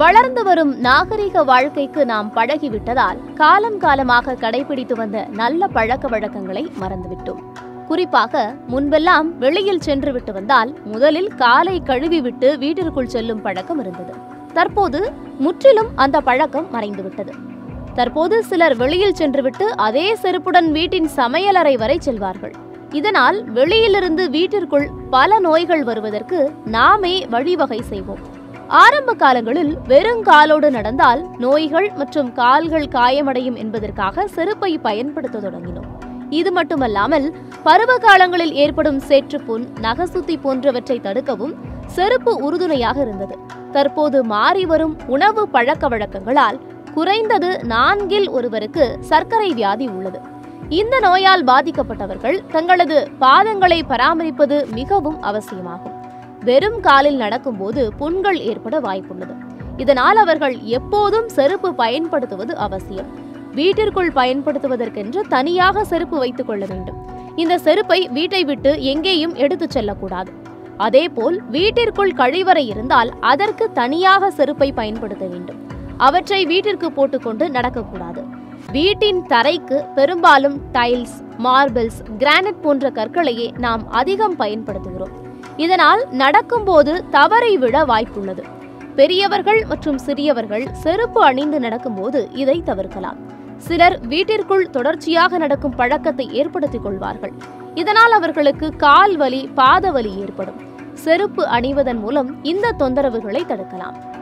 வளர்ந்து வரும் நாகரிக வாழ்க்கைக்கு நாம் பழகிவிட்டதால் காலம் காலமாக கடைபிடித்து வந்த நல்ல பழக்க வழக்கங்களை மறந்துவிட்டோம். குறிப்பாக முன்பெல்லாம் வெளியில் சென்று விட்டு வந்தால் முதலில் காலை கழுவி விட்டு வீட்டிற்குள் செல்லும் பழக்கம் இருந்தது. தற்போது முற்றிலும் அந்த பழக்கம் மறைந்துவிட்டது தற்போது சிலர் வெளியில் சென்றுவிட்டு அதே செருப்புடன் வீட்டின் சமையலறை வரை செல்வார்கள். இதனால் வெளியிலிருந்து வீட்டிற்குள் பல நோய்கள் வருவதற்கு நாமே வழிவகை செய்வோம். ஆரம்ப காலங்களில் வெறுங்காலோடு நடந்தால் நோய்கள் மற்றும் கால்கள் காயமடையும் என்பதற்காக செருப்பை பயன்படுத்த தொடங்கினோம். இது மட்டுமல்லாமல் பருவ காலங்களில் ஏற்படும் சேற்றுப்புண் நகசுத்தி போன்றவற்றை தடுக்கவும் செருப்பு உறுதுணையாக இருந்தது. தற்போது மாறி வரும் உணவு பழக்க வழக்கங்களால் குறைந்தது நான்கில் ஒருவருக்கு சர்க்கரை வியாதி உள்ளது. இந்த நோயால் பாதிக்கப்பட்டவர்கள் தங்களது பாதங்களை பராமரிப்பது மிகவும் அவசியமாகும். வெறும் காலில் நடக்கும்போது புண்கள் ஏற்பட வாய்ப்புள்ளது. இதனால் அவர்கள் எப்போதும் செருப்பு பயன்படுத்துவது அவசியம். வீட்டிற்குள் பயன்படுத்துவதற்கென்று தனியாக செருப்பு வைத்துக் கொள்ள வேண்டும். இந்த செருப்பை வீட்டை விட்டு எங்கேயும் எடுத்துச் செல்லக்கூடாது. அதேபோல் வீட்டிற்குள் கழிவறை இருந்தால் அதற்கு தனியாக செருப்பை பயன்படுத்த வேண்டும். அவற்றை வீட்டிற்கு போட்டுக்கொண்டு நடக்கக்கூடாது. வீட்டின் தரைக்கு பெரும்பாலும் டைல்ஸ் மார்பிள்ஸ் கிரானைட் போன்ற கற்களையே நாம் அதிகம் பயன்படுத்துகிறோம். இதனால் நடக்கும்போது தவறை விட வாய்ப்புள்ளது. பெரியவர்கள் மற்றும் சிறியவர்கள் செருப்பு அணிந்து நடக்கும்போது இதை தவிர்க்கலாம். சிலர் வீட்டிற்குள் தொடர்ச்சியாக நடக்கும் பழக்கத்தை ஏற்படுத்திக் கொள்வார்கள். இதனால் அவர்களுக்கு கால் வலி பாத வலி ஏற்படும். செருப்பு அணிவதன் மூலம் இந்த தொந்தரவுகளை தடுக்கலாம்.